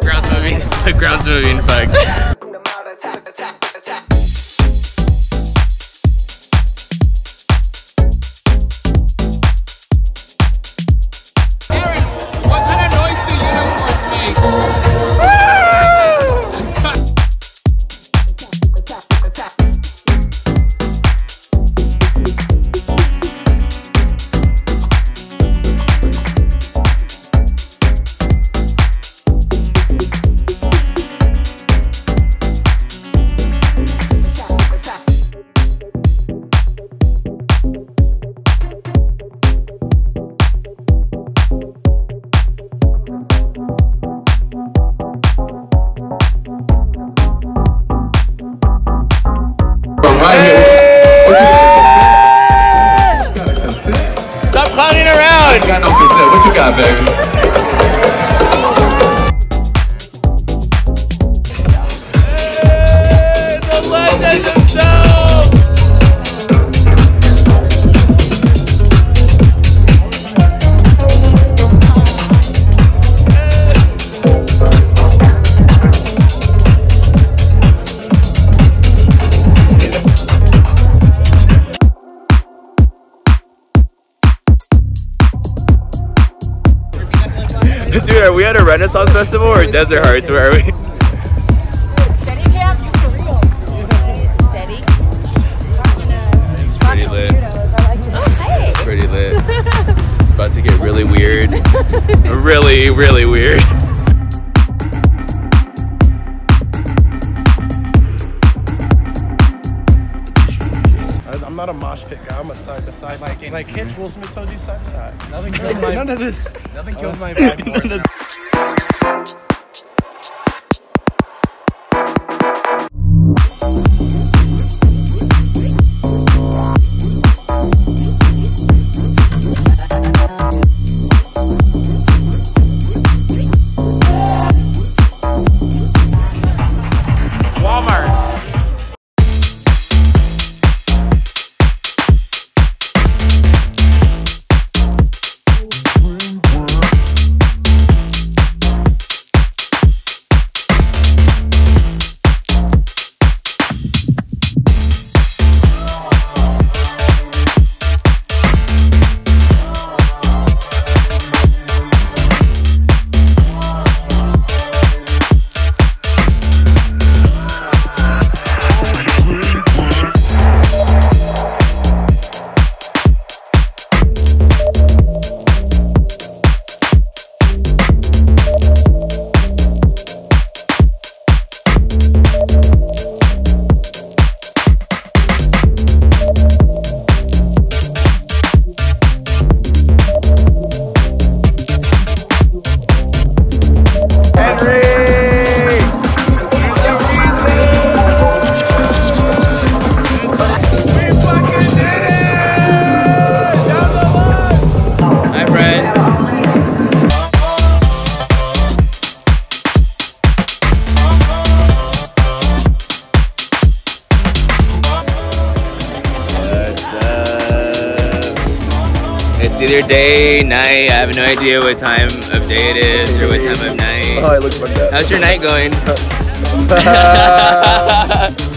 Ground's moving. The ground's moving. Fuck. Clowning around. got no. What you got, baby? Dude, are we at a Renaissance festival or Desert Hearts? Where are we? Steady cam, you for real. Steady. It's pretty lit. Oh. It's pretty lit. It's about to get really weird. really, really weird. Not a mosh pit guy. I'm a side to side. Like, like Hitch Will Smith told you, side to side. Nothing kills my. None of this. Nothing kills my vibe more. It's either day, night. I have no idea what time of day it is or what time of night. Oh, it looks like that. How's your night going?